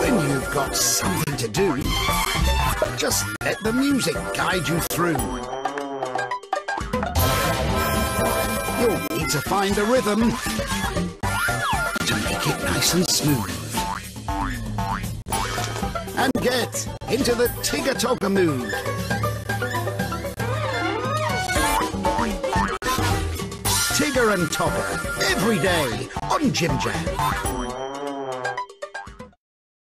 When you've got something to do, just let the music guide you through. You'll need to find a rhythm to make it nice and smooth. And get into the Tigger Togger mood. Tigger and Togger every day on Jim Jam.